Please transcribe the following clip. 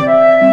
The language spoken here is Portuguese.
Música